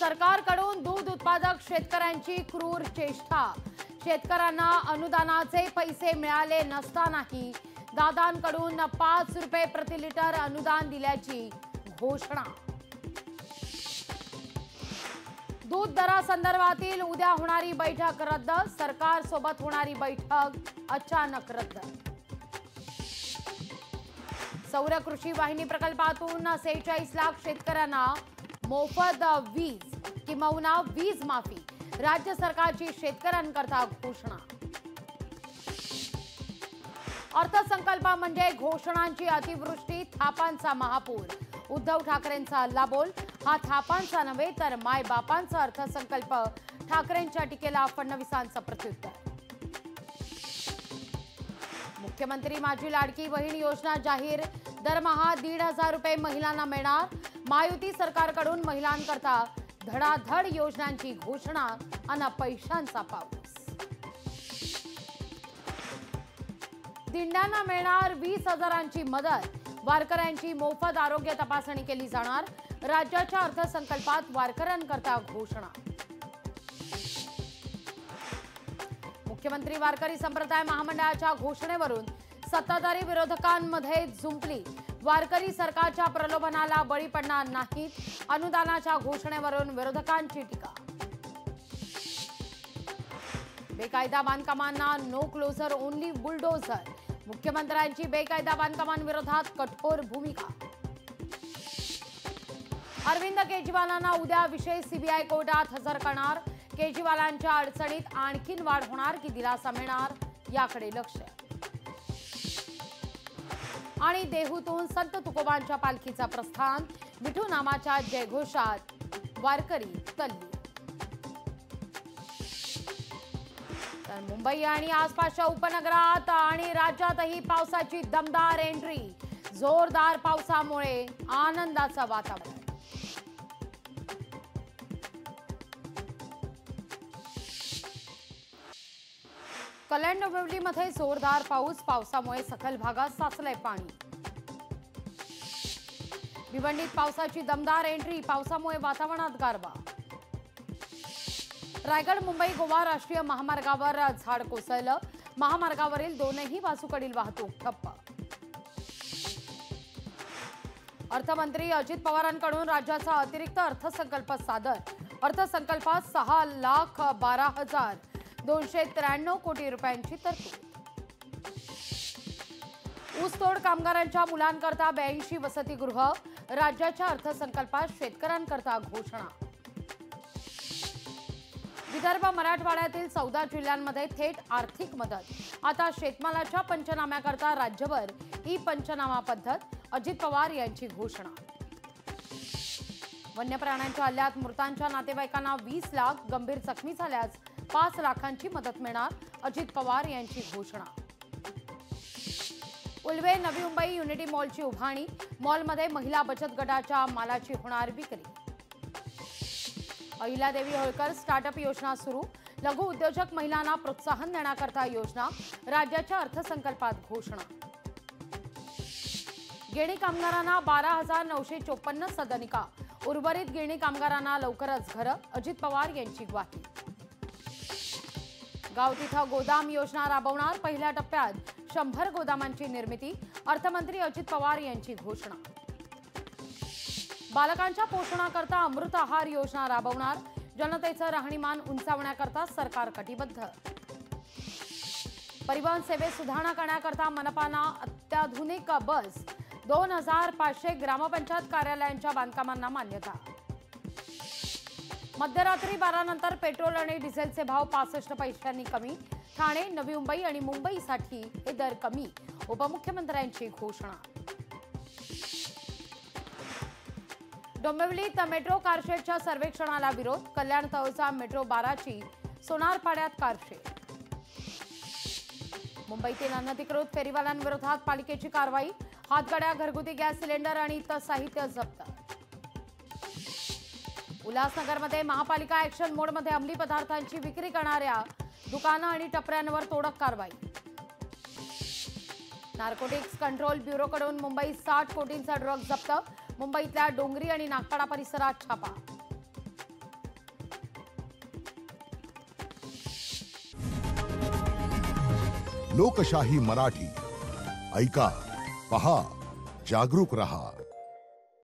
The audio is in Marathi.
सरकारकडून दूध उत्पादक शेतकऱ्यांची क्रूर चेष्टा. शेतकऱ्यांना अनुदानाचे पैसे मिळाले नसतानाही दादांकडून पाच रुपये प्रति लिटर अनुदान दिल्याची घोषणा. दूध दरासंदर्भातील उद्या होणारी बैठक रद्द सरकार सोबत होणारी बैठक अचानक रद्द. सौर कृषी वाहिनी प्रकल्पातून सेहेचाळीस लाख शेतकऱ्यांना मोफत वीज किंबहुना वीज माफी. राज्य सरकारची शेतकऱ्यांकरता घोषणा. अर्थसंकल्प म्हणजे घोषणांची अतिवृष्टी थापांचा महापूर. उद्धव ठाकरेंचा हल्लाबोल हा थापांचा नव्हे तर माय बापांचा अर्थसंकल्प. ठाकरेंच्या टीकेला फडणवीसांचं प्रत्युत्तर. मुख्यमंत्री माझी लाडकी बहीण योजना जाहीर. दरमहा दीड हजार रुपये महिलांना मिळणार. महायुती सरकारकडून महिलांकरता धडाधड योजनांची घोषणा आणि पैशांचा पाऊस. दिंड्यांना मिळणार वीस हजारांची मदत. वारकऱ्यांची मोफत आरोग्य तपासणी केली जाणार. राज्याच्या अर्थसंकल्पात वारकऱ्यांकरता घोषणा. मुख्यमंत्री वारकरी संप्रदाय महामंडळाच्या घोषणेवरून सत्ताधारी विरोधकांमध्ये झुंपली वारकरी सरकारच्या प्रलोभनाला बळी पडणार नाहीत अनुदानाच्या घोषणेवरून विरोधकांची टीका. बेकायदा बांधकामांना नो क्लोजर ओनली बुलडोझर मुख्यमंत्र्यांची बेकायदा बांधकामांविरोधात कठोर भूमिका. अरविंद केजरीवालांना उद्या विशेष सीबीआय कोर्टात हजर करणार. केजरीवालांच्या अडचणीत आणखीन वाढ होणार की दिलासा मिळणार याकडे लक्ष. आणि देहूतून संत तुकोबांच्या पालखीचा प्रस्थान विठू नामाच्या जयघोषात वारकरी तल्ली. तर मुंबई आणि आसपासच्या उपनगरात आणि राज्यातही पावसाची दमदार एंट्री जोरदार पावसामुळे आनंदाचं वातावरण. कल्याण डोंबिवलीमध्ये जोरदार पाऊस पावसामुळे सखल भागात साचलंय पाणी. भिवंडीत पावसाची दमदार एंट्री पावसामुळे वातावरणात गारवा. रायगड मुंबई गोवा राष्ट्रीय महामार्गावर झाड कोसळलं. महामार्गावरील दोनही बाजूकडील वाहतूक ठप्प. अर्थमंत्री अजित पवारांकडून राज्याचा अतिरिक्त अर्थसंकल्प सादर. अर्थसंकल्पात सहा लाख बारा हजार दोनशे त्र्याण्णव कोटी रुपयांची तरतूद. ऊसतोड कामगारांच्या मुलांकरता ब्याऐंशी वसतिगृह राज्याच्या अर्थसंकल्पात शेतकऱ्यांकरता घोषणा. विदर्भ मराठवाड्यातील चौदा जिल्ह्यांमध्ये थेट आर्थिक मदत. आता शेतमालाच्या पंचनाम्याकरता राज्यभर ई पंचनामा पद्धत अजित पवार यांची घोषणा. वन्य प्राण्यांच्या हल्ल्यात मृतांच्या नातेवाईकांना वीस लाख गंभीर जखमी झाल्यास पाच लाखांची मदत मिळणार अजित पवार यांची घोषणा. उल्वे नवी मुंबई युनिटी मॉलची उभारणी मॉलमध्ये महिला बचत गटाच्या मालाची होणार विक्री. अहिल्यादेवी होळकर स्टार्टअप योजना सुरू लघु उद्योजक महिलांना प्रोत्साहन देण्याकरता योजना राज्याच्या अर्थसंकल्पात घोषणा. गिरणी कामगारांना बारा हजार नऊशे चोपन्न सदनिका उर्वरित गिरणी कामगारांना लवकरच घरं अजित पवार यांची ग्वाही. गाव तिथं गोदाम योजना राबवणार. पहिल्या टप्प्यात शंभर गोदामांची निर्मिती अर्थमंत्री अजित पवार यांची घोषणा. बालकांच्या पोषणाकरता अमृत आहार योजना राबवणार जनतेचं राहणीमान उंचावण्याकरता सरकार कटिबद्ध. परिवहन सेवेत सुधारणा करण्याकरता मनपाना अत्याधुनिक बस दोन हजार पाचशे ग्रामपंचायत कार्यालयांच्या बांधकामांना मान्यता. मध्यरात्री बारानंतर पेट्रोल आणि डिझेलचे भाव पासष्ट पैशांनी कमी. ठाणे नवी मुंबई आणि मुंबईसाठी हे दर कमी. उपमुख्यमंत्र्यांची घोषणा. डोंबिवलीत मेट्रो कारशेडच्या सर्वेक्षणाला विरोध. कल्याण तळचा मेट्रो बाराची सोनारपाड्यात कारशेड. मुंबईतील अनधिकृत फेरीवाल्यांविरोधात पालिकेची कारवाई. हातगाड्या घरगुती गॅस सिलेंडर आणि इतर साहित्य जप्त. उल्हासनगरमध्ये महापालिका ॲक्शन मोडमध्ये अंमली पदार्थांची विक्री करणाऱ्या दुकानं आणि टपऱ्यांवर तोडक कारवाई. नार्कोटिक्स कंट्रोल ब्युरोकडून मुंबई साठ कोटींचा ड्रग जप्त मुंबईतल्या डोंगरी आणि नागपाडा परिसरात छापा. लोकशाही मराठी. ऐका पहा जागरूक रहा.